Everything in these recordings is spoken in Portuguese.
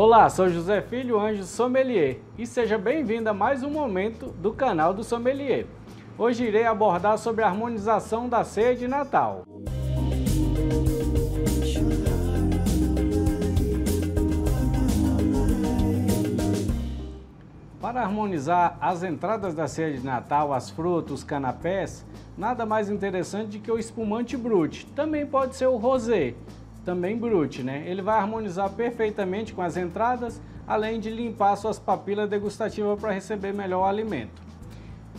Olá, sou José Filho Anjo Sommelier e seja bem-vindo a mais um momento do canal do Sommelier. Hoje irei abordar sobre a harmonização da ceia de Natal. Para harmonizar as entradas da ceia de Natal, as frutas, os canapés, nada mais interessante do que o espumante brute. Também pode ser o rosé, também Brute, né? Ele vai harmonizar perfeitamente com as entradas, além de limpar suas papilas degustativas para receber melhor o alimento.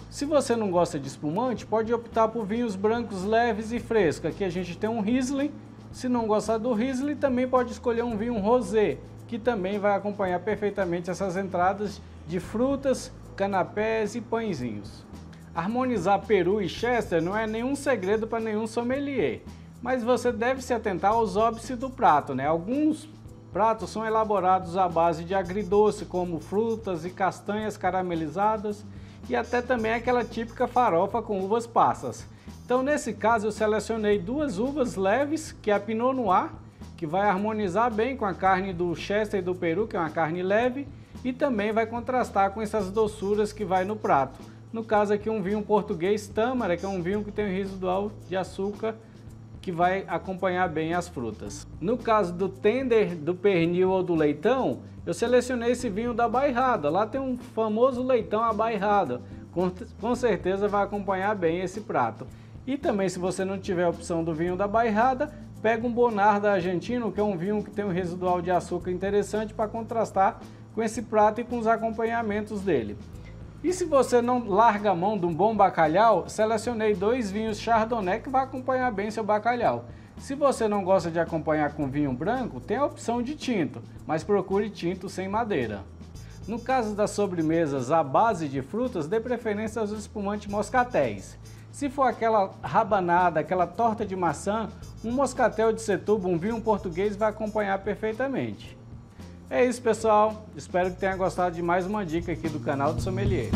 Se você não gosta de espumante, pode optar por vinhos brancos leves e frescos. Aqui a gente tem um Riesling. Se não gostar do Riesling, também pode escolher um vinho rosé, que também vai acompanhar perfeitamente essas entradas de frutas, canapés e pãezinhos. Harmonizar Peru e Chester não é nenhum segredo para nenhum sommelier mas você deve se atentar aos óbices do prato, né? Alguns pratos são elaborados à base de agridoce, como frutas e castanhas caramelizadas, e até também aquela típica farofa com uvas passas. Então, nesse caso, eu selecionei duas uvas leves, que é a Pinot Noir, que vai harmonizar bem com a carne do Chester e do Peru, que é uma carne leve, e também vai contrastar com essas doçuras que vai no prato. No caso aqui, um vinho português Tâmara, que é um vinho que tem um residual de açúcar que vai acompanhar bem as frutas. No caso do tender, do pernil ou do leitão, eu selecionei esse vinho da bairrada. Lá tem um famoso leitão à bairrada. Com, com certeza vai acompanhar bem esse prato. E também, se você não tiver a opção do vinho da bairrada, pega um Bonarda argentino, que é um vinho que tem um residual de açúcar interessante para contrastar com esse prato e com os acompanhamentos dele. E se você não larga a mão de um bom bacalhau, selecionei dois vinhos Chardonnay que vai acompanhar bem seu bacalhau. Se você não gosta de acompanhar com vinho branco, tem a opção de tinto, mas procure tinto sem madeira. No caso das sobremesas à base de frutas, dê preferência aos espumantes moscatéis. Se for aquela rabanada, aquela torta de maçã, um moscatel de Setúbal, um vinho português vai acompanhar perfeitamente. É isso, pessoal. Espero que tenha gostado de mais uma dica aqui do canal do Sommelier.